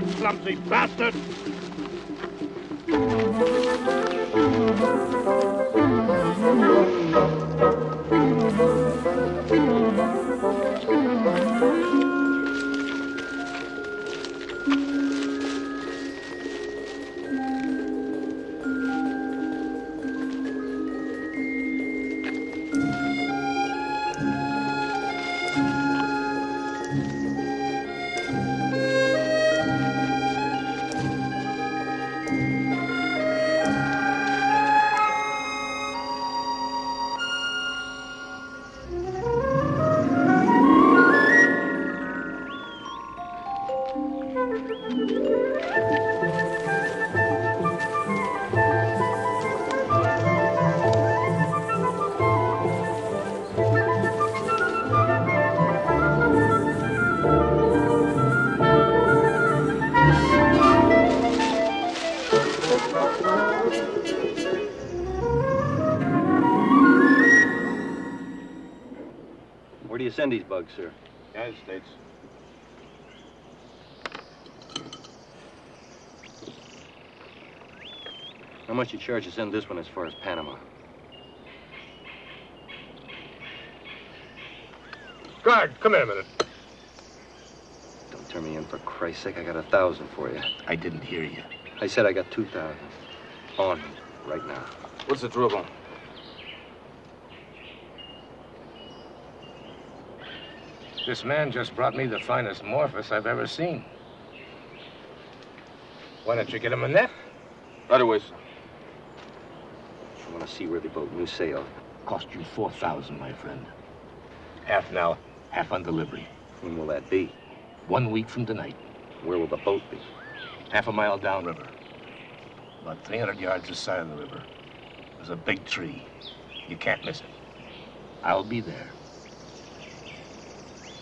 you clumsy bastard! Where do you send these bugs, sir? United States. How much you charge to send this one as far as Panama? Guard, come here a minute. Don't turn me in for Christ's sake. I got a thousand for you. I didn't hear you. I said I got two thousand. On me, right now. What's the trouble? This man just brought me the finest Morpho I've ever seen. Why don't you get him a net? Right away, sir. I want to see where the boat new sail. Cost you 4000 my friend. Half now. Half on delivery. When will that be? One week from tonight. Where will the boat be? Half a mile downriver. About 300 yards this side of the river. There's a big tree. You can't miss it. I'll be there.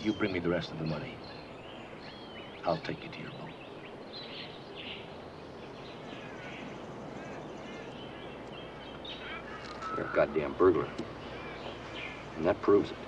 You bring me the rest of the money. I'll take you to your boat. You're a goddamn burglar. And that proves it.